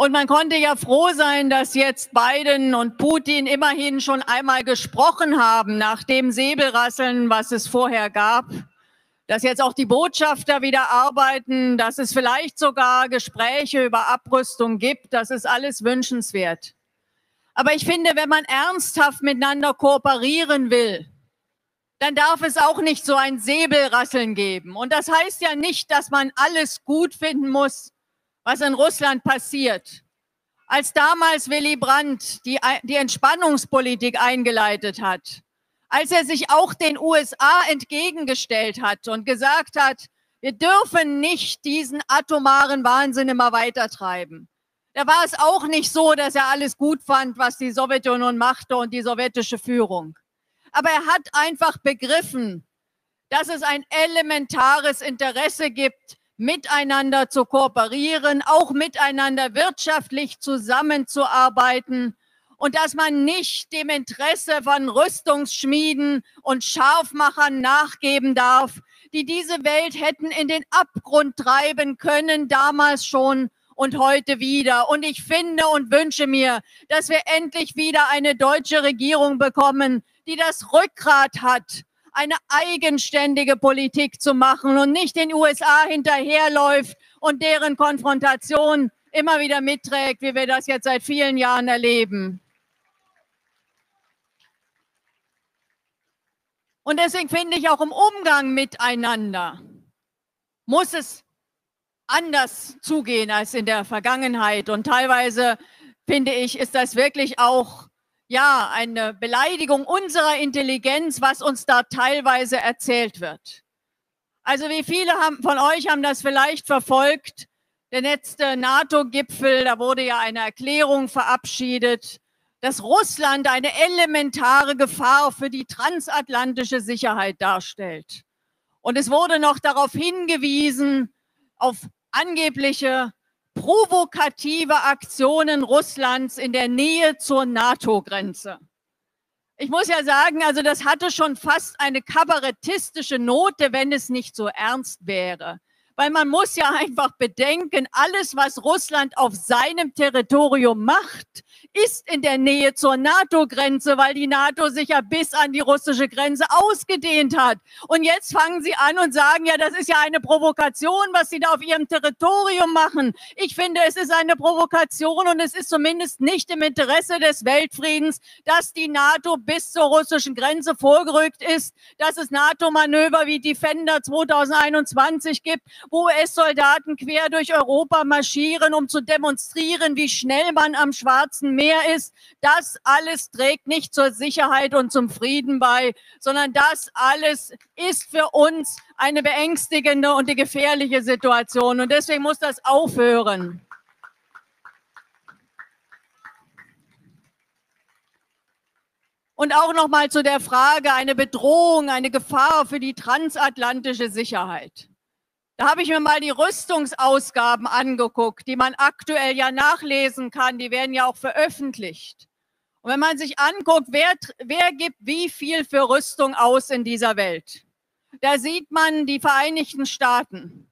Und man konnte ja froh sein, dass jetzt Biden und Putin immerhin schon einmal gesprochen haben nach dem Säbelrasseln, was es vorher gab. Dass jetzt auch die Botschafter wieder arbeiten, dass es vielleicht sogar Gespräche über Abrüstung gibt, das ist alles wünschenswert. Aber ich finde, wenn man ernsthaft miteinander kooperieren will, dann darf es auch nicht so ein Säbelrasseln geben. Und das heißt ja nicht, dass man alles gut finden muss, was in Russland passiert. Als damals Willy Brandt die, die Entspannungspolitik eingeleitet hat, als er sich auch den USA entgegengestellt hat und gesagt hat, wir dürfen nicht diesen atomaren Wahnsinn immer weitertreiben. Da war es auch nicht so, dass er alles gut fand, was die Sowjetunion machte und die sowjetische Führung. Aber er hat einfach begriffen, dass es ein elementares Interesse gibt, miteinander zu kooperieren, auch miteinander wirtschaftlich zusammenzuarbeiten und dass man nicht dem Interesse von Rüstungsschmieden und Scharfmachern nachgeben darf, die diese Welt hätten in den Abgrund treiben können, damals schon und heute wieder. Und ich finde und wünsche mir, dass wir endlich wieder eine deutsche Regierung bekommen, die das Rückgrat hat, eine eigenständige Politik zu machen und nicht den USA hinterherläuft und deren Konfrontation immer wieder mitträgt, wie wir das jetzt seit vielen Jahren erleben. Und deswegen finde ich auch im Umgang miteinander muss es anders zugehen als in der Vergangenheit. Und teilweise finde ich, ist das wirklich auch ja, eine Beleidigung unserer Intelligenz, was uns da teilweise erzählt wird. Also wie viele haben, von euch haben das vielleicht verfolgt? Der letzte NATO-Gipfel, da wurde ja eine Erklärung verabschiedet, dass Russland eine elementare Gefahr für die transatlantische Sicherheit darstellt. Und es wurde noch darauf hingewiesen, auf angebliche provokative Aktionen Russlands in der Nähe zur NATO-Grenze. Ich muss ja sagen, also das hatte schon fast eine kabarettistische Note, wenn es nicht so ernst wäre weil man muss ja einfach bedenken, alles, was Russland auf seinem Territorium macht, ist in der Nähe zur NATO-Grenze, weil die NATO sich ja bis an die russische Grenze ausgedehnt hat. Und jetzt fangen sie an und sagen, ja, das ist ja eine Provokation, was sie da auf ihrem Territorium machen. Ich finde, es ist eine Provokation und es ist zumindest nicht im Interesse des Weltfriedens, dass die NATO bis zur russischen Grenze vorgerückt ist, dass es NATO-Manöver wie Defender 2021 gibt, wo US-Soldaten quer durch Europa marschieren, um zu demonstrieren, wie schnell man am Schwarzen Meer ist. Das alles trägt nicht zur Sicherheit und zum Frieden bei, sondern das alles ist für uns eine beängstigende und eine gefährliche Situation. Und deswegen muss das aufhören. Und auch noch mal zu der Frage, eine Bedrohung, eine Gefahr für die transatlantische Sicherheit. Da habe ich mir mal die Rüstungsausgaben angeguckt, die man aktuell ja nachlesen kann. Die werden ja auch veröffentlicht. Und wenn man sich anguckt, wer, wer gibt wie viel für Rüstung aus in dieser Welt, da sieht man, die Vereinigten Staaten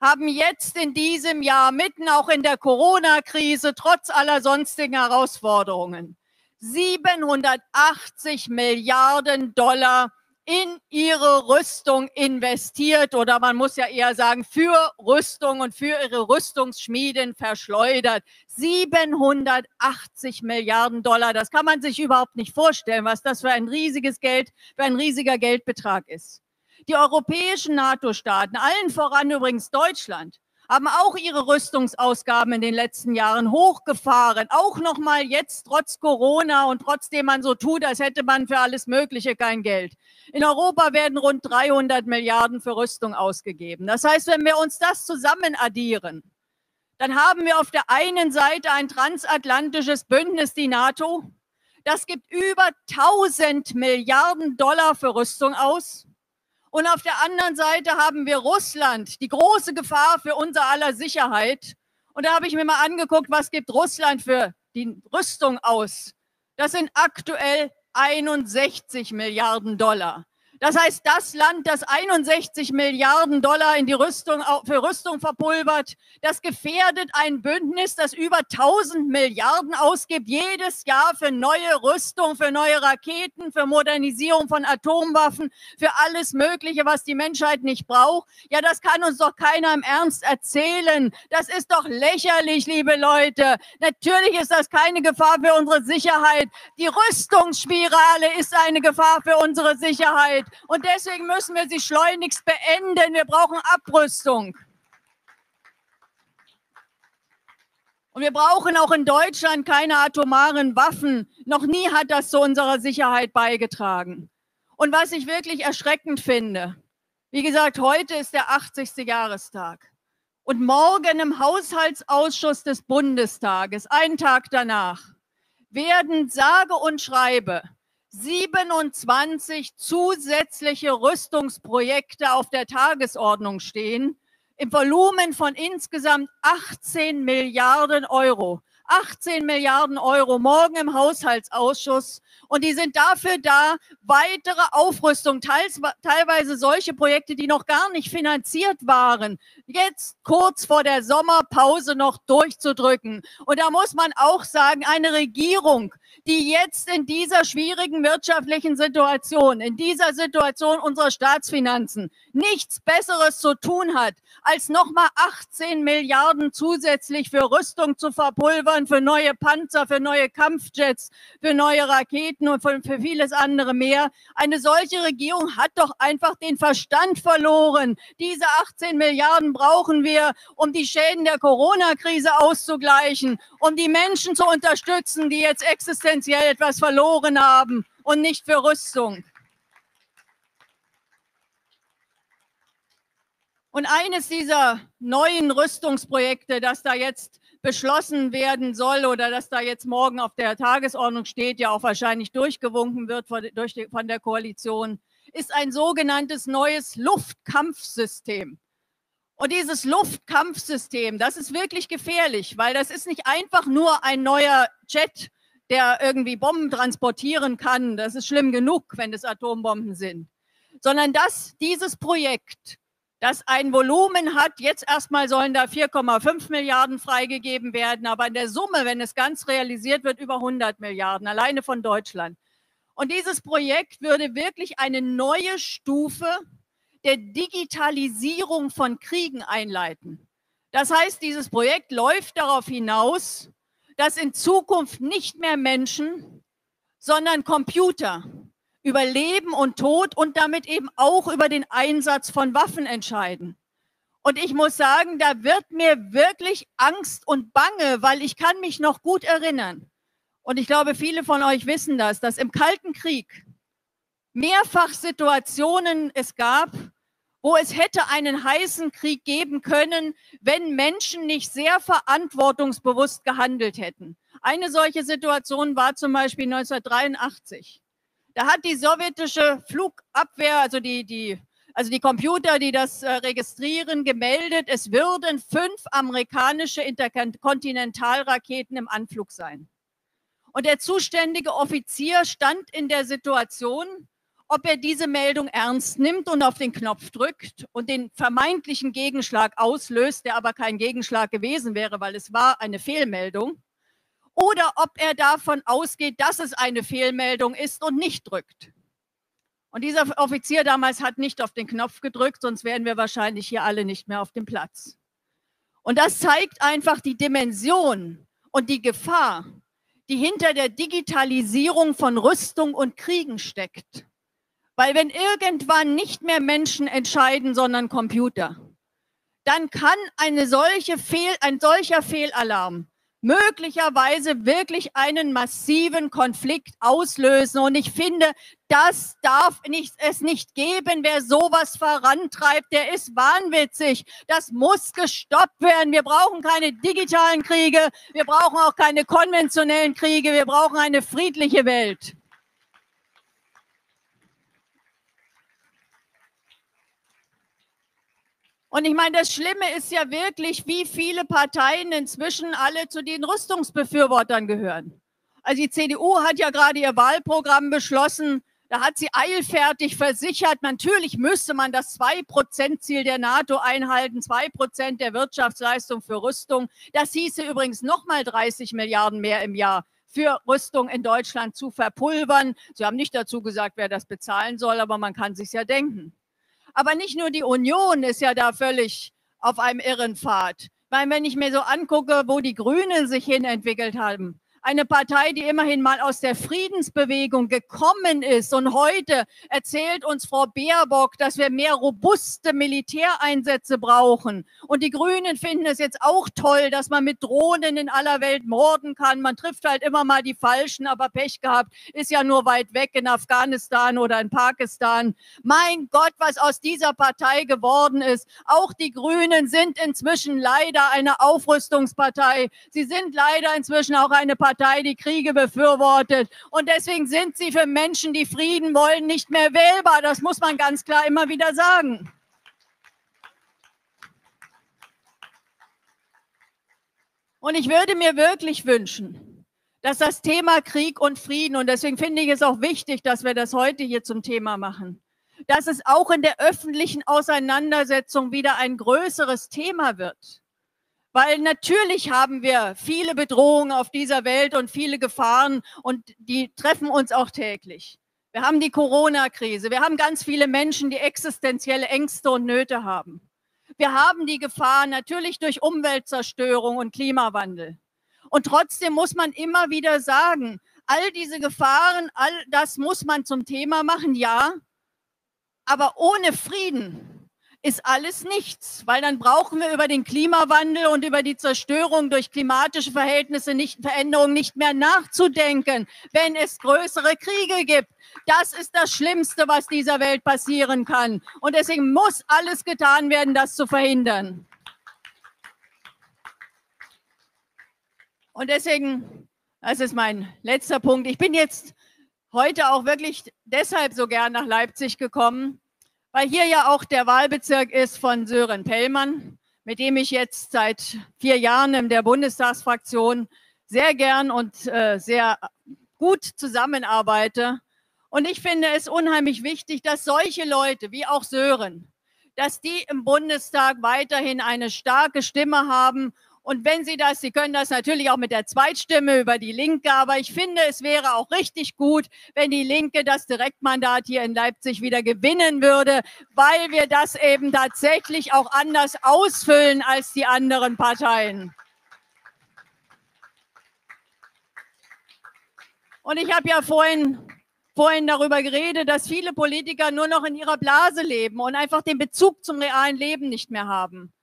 haben jetzt in diesem Jahr, mitten auch in der Corona-Krise, trotz aller sonstigen Herausforderungen, 780 Milliarden Dollar in ihre Rüstung investiert oder man muss ja eher sagen, für Rüstung und für ihre Rüstungsschmieden verschleudert. 780 Milliarden Dollar, das kann man sich überhaupt nicht vorstellen, was das für ein riesiges Geld, für ein riesiger Geldbetrag ist. Die europäischen NATO-Staaten, allen voran übrigens Deutschland, haben auch ihre Rüstungsausgaben in den letzten Jahren hochgefahren. Auch nochmal jetzt trotz Corona und trotzdem man so tut, als hätte man für alles Mögliche kein Geld. In Europa werden rund 300 Milliarden für Rüstung ausgegeben. Das heißt, wenn wir uns das zusammen addieren, dann haben wir auf der einen Seite ein transatlantisches Bündnis, die NATO. Das gibt über 1000 Milliarden Dollar für Rüstung aus. Und auf der anderen Seite haben wir Russland, die große Gefahr für unser aller Sicherheit. Und da habe ich mir mal angeguckt, was gibt Russland für die Rüstung aus. Das sind aktuell 61 Milliarden Dollar. Das heißt, das Land, das 61 Milliarden Dollar in die Rüstung, für Rüstung verpulvert, das gefährdet ein Bündnis, das über 1000 Milliarden ausgibt, jedes Jahr für neue Rüstung, für neue Raketen, für Modernisierung von Atomwaffen, für alles Mögliche, was die Menschheit nicht braucht. Ja, das kann uns doch keiner im Ernst erzählen. Das ist doch lächerlich, liebe Leute. Natürlich ist das keine Gefahr für unsere Sicherheit. Die Rüstungsspirale ist eine Gefahr für unsere Sicherheit. Und deswegen müssen wir sie schleunigst beenden. Wir brauchen Abrüstung. Und wir brauchen auch in Deutschland keine atomaren Waffen. Noch nie hat das zu unserer Sicherheit beigetragen. Und was ich wirklich erschreckend finde, wie gesagt, heute ist der 80. Jahrestag. Und morgen im Haushaltsausschuss des Bundestages, einen Tag danach, werden sage und schreibe 27 zusätzliche Rüstungsprojekte auf der Tagesordnung stehen, im Volumen von insgesamt 18 Milliarden Euro. 18 Milliarden Euro morgen im Haushaltsausschuss. Und die sind dafür da, weitere Aufrüstung, teils, teilweise solche Projekte, die noch gar nicht finanziert waren, jetzt kurz vor der Sommerpause noch durchzudrücken. Und da muss man auch sagen, eine Regierung, die jetzt in dieser schwierigen wirtschaftlichen Situation, in dieser Situation unserer Staatsfinanzen nichts Besseres zu tun hat, als nochmal 18 Milliarden zusätzlich für Rüstung zu verpulvern, für neue Panzer, für neue Kampfjets, für neue Raketen und für, vieles andere mehr. Eine solche Regierung hat doch einfach den Verstand verloren. Diese 18 Milliarden brauchen wir, um die Schäden der Corona-Krise auszugleichen, um die Menschen zu unterstützen, die jetzt existenziell etwas verloren haben und nicht für Rüstung. Und eines dieser neuen Rüstungsprojekte, das da jetzt beschlossen werden soll oder das da jetzt morgen auf der Tagesordnung steht, ja auch wahrscheinlich durchgewunken wird von, der Koalition, ist ein sogenanntes neues Luftkampfsystem. Und dieses Luftkampfsystem, das ist wirklich gefährlich, weil das ist nicht einfach nur ein neuer Jet, der irgendwie Bomben transportieren kann. Das ist schlimm genug, wenn es Atombomben sind. Sondern dass dieses Projekt das ein Volumen hat. Jetzt erstmal sollen da 4,5 Milliarden freigegeben werden, aber in der Summe, wenn es ganz realisiert wird, über 100 Milliarden, alleine von Deutschland. Und dieses Projekt würde wirklich eine neue Stufe der Digitalisierung von Kriegen einleiten. Das heißt, dieses Projekt läuft darauf hinaus, dass in Zukunft nicht mehr Menschen, sondern Computer über Leben und Tod und damit eben auch über den Einsatz von Waffen entscheiden. Und ich muss sagen, da wird mir wirklich Angst und Bange, weil ich kann mich noch gut erinnern. Und ich glaube, viele von euch wissen das, dass im Kalten Krieg mehrfach Situationen es gab, wo es hätte einen heißen Krieg geben können, wenn Menschen nicht sehr verantwortungsbewusst gehandelt hätten. Eine solche Situation war zum Beispiel 1983. Da hat die sowjetische Flugabwehr, also die, die, also die Computer, die das äh, registrieren, gemeldet, es würden fünf amerikanische Interkontinentalraketen im Anflug sein. Und der zuständige Offizier stand in der Situation, ob er diese Meldung ernst nimmt und auf den Knopf drückt und den vermeintlichen Gegenschlag auslöst, der aber kein Gegenschlag gewesen wäre, weil es war eine Fehlmeldung oder ob er davon ausgeht, dass es eine Fehlmeldung ist und nicht drückt. Und dieser Offizier damals hat nicht auf den Knopf gedrückt, sonst wären wir wahrscheinlich hier alle nicht mehr auf dem Platz. Und das zeigt einfach die Dimension und die Gefahr, die hinter der Digitalisierung von Rüstung und Kriegen steckt. Weil wenn irgendwann nicht mehr Menschen entscheiden, sondern Computer, dann kann eine solche Fehl, ein solcher Fehlalarm möglicherweise wirklich einen massiven Konflikt auslösen. Und ich finde, das darf nicht, es nicht geben. Wer sowas vorantreibt, der ist wahnwitzig. Das muss gestoppt werden. Wir brauchen keine digitalen Kriege. Wir brauchen auch keine konventionellen Kriege. Wir brauchen eine friedliche Welt. Und ich meine, das Schlimme ist ja wirklich, wie viele Parteien inzwischen alle zu den Rüstungsbefürwortern gehören. Also die CDU hat ja gerade ihr Wahlprogramm beschlossen, Da hat sie eilfertig versichert, natürlich müsste man das 2-Prozent-Ziel der NATO einhalten, 2 Prozent der Wirtschaftsleistung für Rüstung. Das hieße übrigens nochmal 30 Milliarden mehr im Jahr für Rüstung in Deutschland zu verpulvern. Sie haben nicht dazu gesagt, wer das bezahlen soll, aber man kann sich ja denken. Aber nicht nur die Union ist ja da völlig auf einem irren Pfad. Weil wenn ich mir so angucke, wo die Grünen sich hin entwickelt haben, eine Partei, die immerhin mal aus der Friedensbewegung gekommen ist. Und heute erzählt uns Frau Baerbock, dass wir mehr robuste Militäreinsätze brauchen. Und die Grünen finden es jetzt auch toll, dass man mit Drohnen in aller Welt morden kann. Man trifft halt immer mal die Falschen, aber Pech gehabt ist ja nur weit weg in Afghanistan oder in Pakistan. Mein Gott, was aus dieser Partei geworden ist. Auch die Grünen sind inzwischen leider eine Aufrüstungspartei. Sie sind leider inzwischen auch eine Partei, Partei, die Kriege befürwortet. Und deswegen sind sie für Menschen, die Frieden wollen, nicht mehr wählbar. Das muss man ganz klar immer wieder sagen. Und ich würde mir wirklich wünschen, dass das Thema Krieg und Frieden, und deswegen finde ich es auch wichtig, dass wir das heute hier zum Thema machen, dass es auch in der öffentlichen Auseinandersetzung wieder ein größeres Thema wird. Weil natürlich haben wir viele Bedrohungen auf dieser Welt und viele Gefahren und die treffen uns auch täglich. Wir haben die Corona-Krise. Wir haben ganz viele Menschen, die existenzielle Ängste und Nöte haben. Wir haben die Gefahr natürlich durch Umweltzerstörung und Klimawandel. Und trotzdem muss man immer wieder sagen, all diese Gefahren, all das muss man zum Thema machen, ja. Aber ohne Frieden ist alles nichts, weil dann brauchen wir über den Klimawandel und über die Zerstörung durch klimatische Verhältnisse nicht, Veränderungen nicht mehr nachzudenken, wenn es größere Kriege gibt. Das ist das Schlimmste, was dieser Welt passieren kann. Und deswegen muss alles getan werden, das zu verhindern. Und deswegen, das ist mein letzter Punkt. Ich bin jetzt heute auch wirklich deshalb so gern nach Leipzig gekommen, weil hier ja auch der Wahlbezirk ist von Sören Pellmann, mit dem ich jetzt seit vier Jahren in der Bundestagsfraktion sehr gern und äh, sehr gut zusammenarbeite. Und ich finde es unheimlich wichtig, dass solche Leute wie auch Sören, dass die im Bundestag weiterhin eine starke Stimme haben und wenn Sie das, Sie können das natürlich auch mit der Zweitstimme über die Linke, aber ich finde, es wäre auch richtig gut, wenn die Linke das Direktmandat hier in Leipzig wieder gewinnen würde, weil wir das eben tatsächlich auch anders ausfüllen als die anderen Parteien. Und ich habe ja vorhin vorhin darüber geredet, dass viele Politiker nur noch in ihrer Blase leben und einfach den Bezug zum realen Leben nicht mehr haben.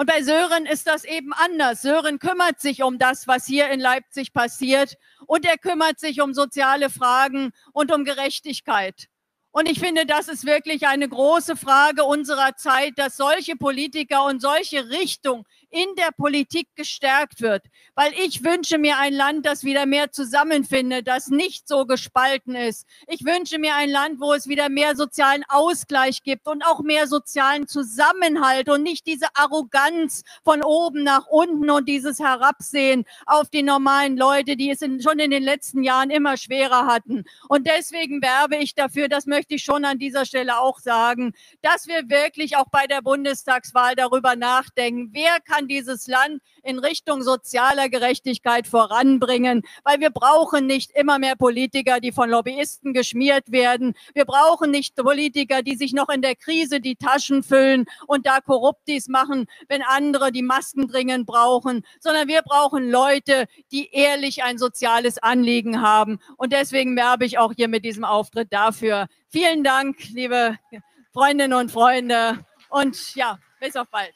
Und bei Sören ist das eben anders. Sören kümmert sich um das, was hier in Leipzig passiert. Und er kümmert sich um soziale Fragen und um Gerechtigkeit. Und ich finde, das ist wirklich eine große Frage unserer Zeit, dass solche Politiker und solche Richtung in der Politik gestärkt wird. Weil ich wünsche mir ein Land, das wieder mehr zusammenfindet, das nicht so gespalten ist. Ich wünsche mir ein Land, wo es wieder mehr sozialen Ausgleich gibt und auch mehr sozialen Zusammenhalt und nicht diese Arroganz von oben nach unten und dieses Herabsehen auf die normalen Leute, die es in, schon in den letzten Jahren immer schwerer hatten. Und deswegen werbe ich dafür, das möchte ich schon an dieser Stelle auch sagen, dass wir wirklich auch bei der Bundestagswahl darüber nachdenken, wer kann kann dieses Land in Richtung sozialer Gerechtigkeit voranbringen, weil wir brauchen nicht immer mehr Politiker, die von Lobbyisten geschmiert werden. Wir brauchen nicht Politiker, die sich noch in der Krise die Taschen füllen und da Korruptis machen, wenn andere die Masken dringend brauchen, sondern wir brauchen Leute, die ehrlich ein soziales Anliegen haben. Und deswegen werbe ich auch hier mit diesem Auftritt dafür. Vielen Dank, liebe Freundinnen und Freunde. Und ja, bis auf bald.